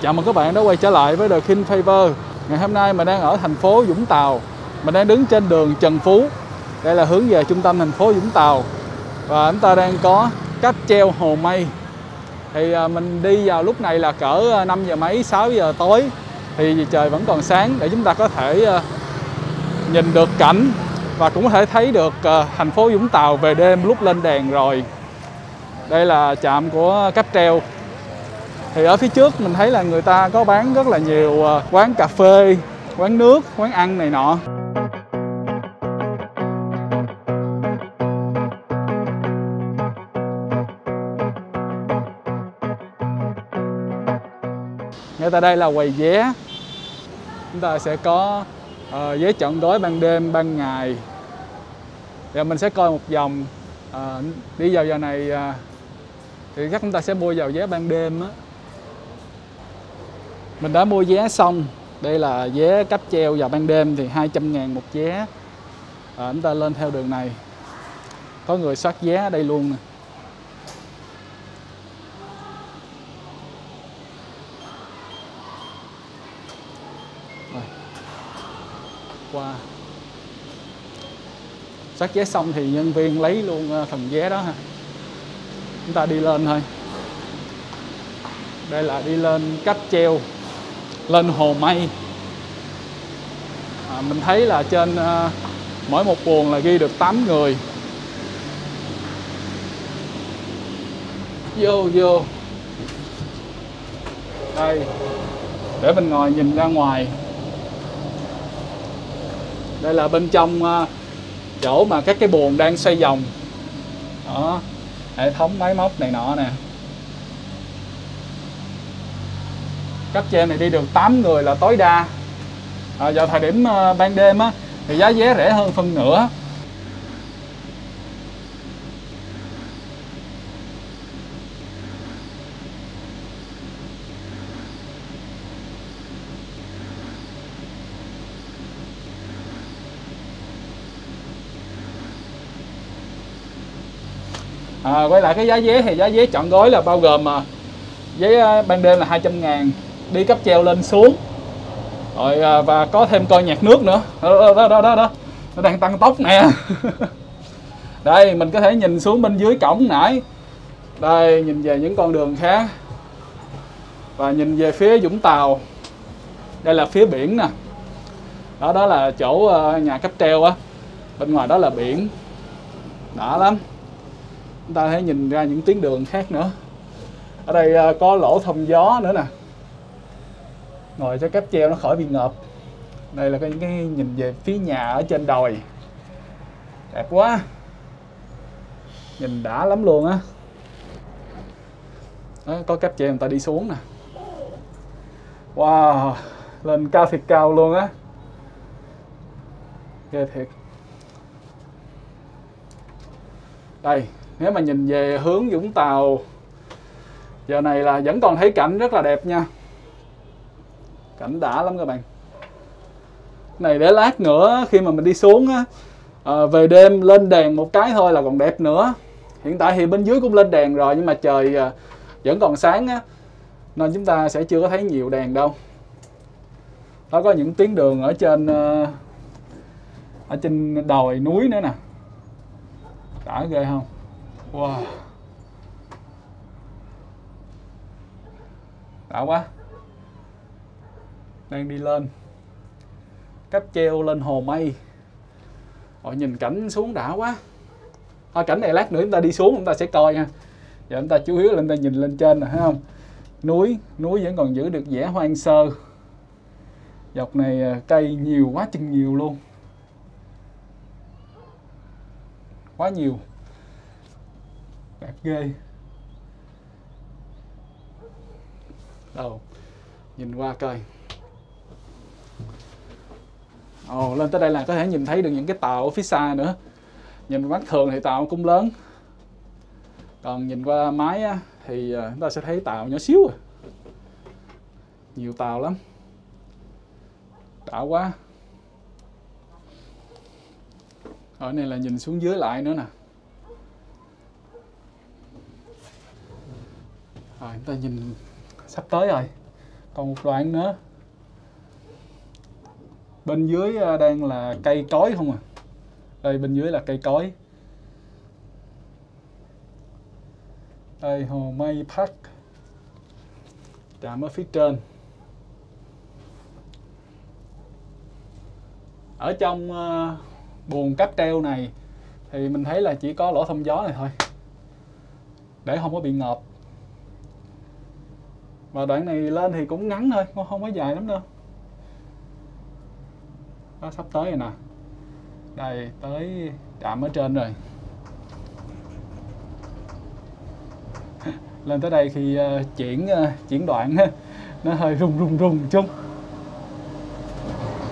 Dạ, Chào mừng các bạn đã quay trở lại với The King Favor. Ngày hôm nay mình đang ở thành phố Vũng Tàu. Mình đang đứng trên đường Trần Phú. Đây là hướng về trung tâm thành phố Vũng Tàu. Và chúng ta đang có cáp treo Hồ Mây. Thì à, mình đi vào lúc này là cỡ à, 5 giờ mấy, 6 giờ tối. Thì trời vẫn còn sáng để chúng ta có thể à, nhìn được cảnh Và cũng có thể thấy được thành phố Vũng Tàu về đêm lúc lên đèn rồi. Đây là trạm của cáp treo thì ở phía trước mình thấy là người ta có bán rất là nhiều ờ, quán cà phê quán nước quán ăn này nọ. Ngay tại đây là quầy vé. Chúng ta sẽ có uh, vé chọn gói ban đêm ban ngày. Giờ mình sẽ coi một vòng uh, đi vào giờ này uh, thì chắc chúng ta sẽ mua vào vé ban đêm á mình đã mua vé xong. Đây là vé cáp treo vào ban đêm thì 200 ngàn một vé. À, chúng ta lên theo đường này. Có người soát vé ở đây luôn nè. Rồi. qua. Soát vé xong thì nhân viên lấy luôn à, phần vé đó ha. Chúng ta đi lên thôi. Đây là đi lên cáp treo lên hồ mây à, mình thấy là trên à, mỗi một buồng là ghi được 8 người. Vô vô. Đây để mình ngồi nhìn ra ngoài. Đây là bên trong à, chỗ mà các cái buồng đang xoay vòng đó hệ thống máy móc này nọ nè. Cấp trên này đi được 8 người là tối đa. À, vào thời điểm uh, ban đêm á thì giá vé rẻ hơn phân nửa. À, quay lại cái giá vé thì giá vé chọn gói là bao gồm mà vé à, ban đêm là 200 ngàn đi cáp treo lên xuống. Rồi à, và có thêm coi nhạc nước nữa. Đó đó đó đó, đó. nó đang tăng tốc nè. Đây mình có thể nhìn xuống bên dưới cổng nãy. Đây nhìn về những con đường khác. Và nhìn về phía Vũng Tàu. Đây là phía biển nè. Đó đó là chỗ à, nhà cáp treo á. Bên ngoài đó là biển. Đã lắm. Chúng ta thấy nhìn ra những tuyến đường khác nữa. Ở đây à, có lỗ thông gió nữa nè ngồi cho cáp treo nó khỏi bị ngợp. Đây là cái, cái nhìn về phía nhà ở trên đồi. Đẹp quá. Nhìn đã lắm luôn á. Đó, có cáp treo người ta đi xuống nè. Wow lên cao thiệt cao luôn á. Ghê thiệt. Đây nếu mà nhìn về hướng Vũng Tàu giờ này là vẫn còn thấy cảnh rất là đẹp nha cảnh đã lắm các bạn. Này để lát nữa khi mà mình đi xuống á à, về đêm lên đèn một cái thôi là còn đẹp nữa. Hiện tại thì bên dưới cũng lên đèn rồi nhưng mà trời à, vẫn còn sáng á nên chúng ta sẽ chưa có thấy nhiều đèn đâu. Nó có những tuyến đường ở trên à, ở trên đồi núi nữa nè. Đã ghê không? Wow. Đã quá đang đi lên. Cáp treo lên hồ mây. Ôi, nhìn cảnh xuống đã quá. À, cảnh này lát nữa chúng ta đi xuống chúng ta sẽ coi nha. Giờ chúng ta chú ý là chúng ta nhìn lên trên nè thấy không? Núi núi vẫn còn giữ được vẻ hoang sơ. Dọc này à, cây nhiều quá chừng nhiều luôn. Quá nhiều. Đẹp ghê. Đâu? Nhìn qua coi. Ồ, lên tới đây là có thể nhìn thấy được những cái tàu ở phía xa nữa. Nhìn mắt thường thì tàu cũng lớn. Còn nhìn qua máy á, thì ờ, chúng ta sẽ thấy tàu nhỏ xíu à. nhiều tàu lắm. Đã quá. Ở này là nhìn xuống dưới lại nữa nè. Rồi chúng ta nhìn sắp tới rồi. Còn một đoạn nữa bên dưới ờ, đang là cây cối không à? Đây bên dưới là cây cối. Đây hồ mây park. Trạm ở phía trên. Ở trong uh, buồng cáp treo này thì mình thấy là chỉ có lỗ thông gió này thôi để không có bị ngợp. Và đoạn này lên thì cũng ngắn thôi không có dài lắm đâu đó sắp tới rồi nè. Đây tới trạm ở trên rồi. Lên tới đây khi uh, chuyển uh, chuyển đoạn nó hơi rung rung rung chút.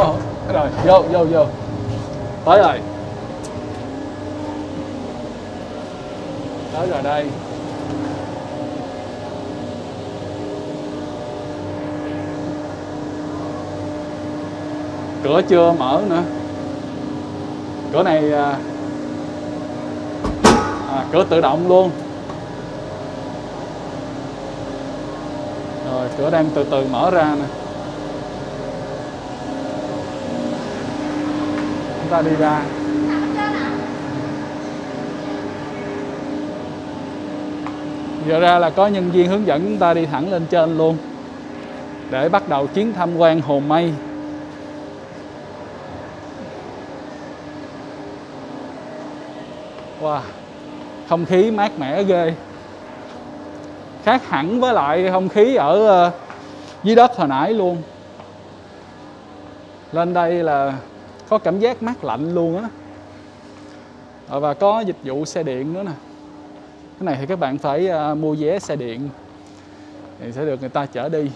Oh, rồi vô vô vô. Tới rồi. Tới rồi đây. Cửa chưa mở nữa. Cửa này à, à, cửa tự động luôn. Rồi cửa đang từ từ mở ra nè. Chúng ta đi ra. Giờ ra là có nhân viên hướng dẫn chúng ta đi thẳng lên trên luôn. Để bắt đầu chuyến tham quan hồ mây. Wow, không khí mát mẻ ghê. Khác hẳn với lại không khí ở ờ, dưới đất hồi nãy luôn. Lên đây là có cảm giác mát lạnh luôn á. Ờ, và có dịch vụ xe điện nữa nè. Cái này thì các bạn phải ờ, mua vé xe điện thì sẽ được người ta chở đi.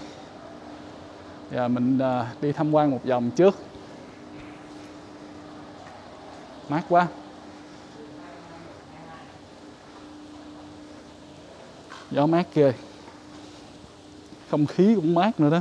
Và mình đi tham quan một vòng trước. Mát quá. Gió mát ghê. Không khí cũng mát nữa đó.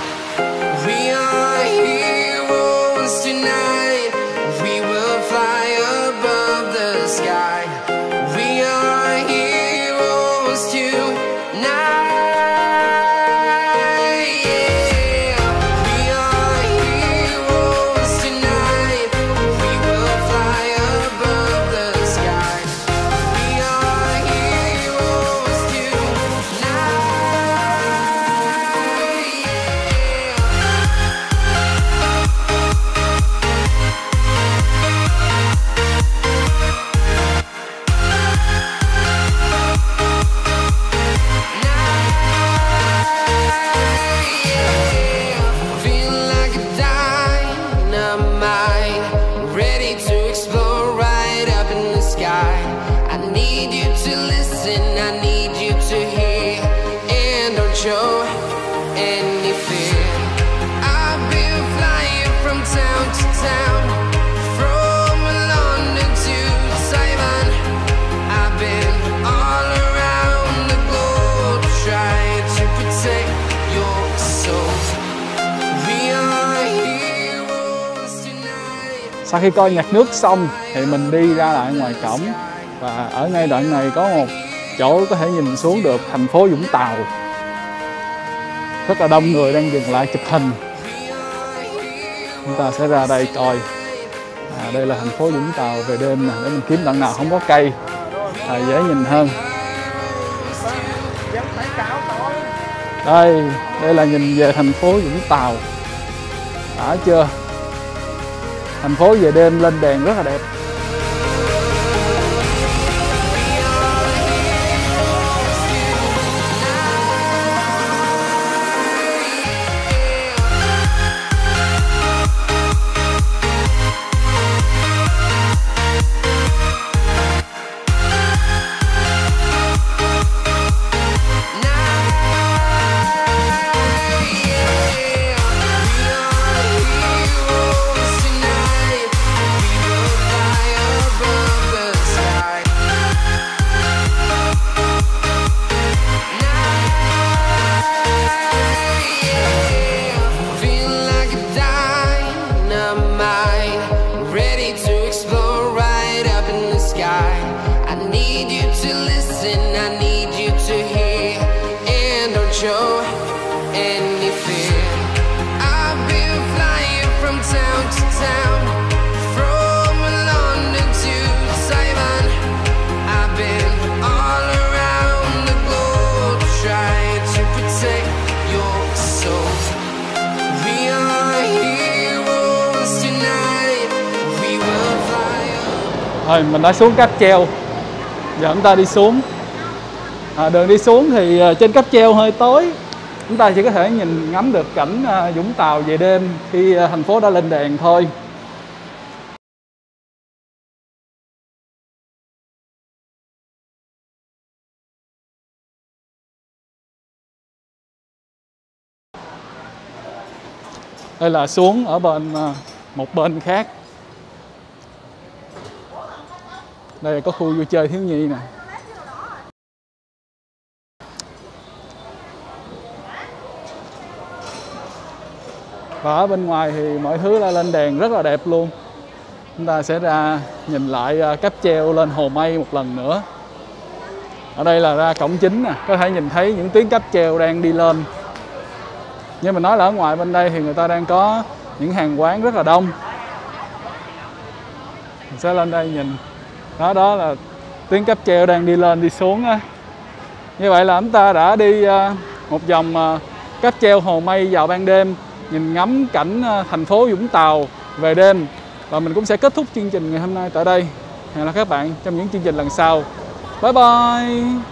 Sau khi coi nhạc nước xong thì mình đi ra lại ngoài cổng. Và ở ngay đoạn này có một chỗ có thể nhìn xuống được thành phố Vũng Tàu. Rất là đông người đang dừng lại chụp hình. Chúng ta sẽ ra đây coi. À, đây là thành phố Vũng Tàu về đêm nè để mình kiếm đoạn nào không có cây. À, dễ nhìn hơn. Đây đây là nhìn về thành phố Vũng Tàu. Đã chưa? Thành phố về đêm lên đèn rất là đẹp. Rồi mình đã xuống cáp treo. Giờ chúng ta đi xuống. À, Đường đi xuống thì à, trên cáp treo hơi tối. Chúng ta chỉ có thể nhìn ngắm được cảnh à, Vũng Tàu về đêm Khi à, thành phố đã lên đèn thôi. Đây là xuống ở bên một bên khác. Đây là có khu vui chơi thiếu nhi nè. Và ở bên ngoài thì mọi thứ đã lên đèn rất là đẹp luôn. Chúng ta sẽ ra nhìn lại à, cáp treo lên hồ mây một lần nữa. Ở đây là ra cổng chính nè, có thể nhìn thấy những tuyến cáp treo đang đi lên. Như mình nói là ở ngoài bên đây thì người ta đang có những hàng quán rất là đông. Mình sẽ lên đây nhìn đó đó là tuyến cáp treo đang đi lên, đi xuống á. Như vậy là chúng ta đã đi à, một vòng à, cáp treo hồ mây vào ban đêm, nhìn ngắm cảnh à, thành phố Vũng Tàu về đêm. Và mình cũng sẽ kết thúc chương trình ngày hôm nay tại đây. Hẹn gặp các bạn trong những chương trình lần sau. Bye bye!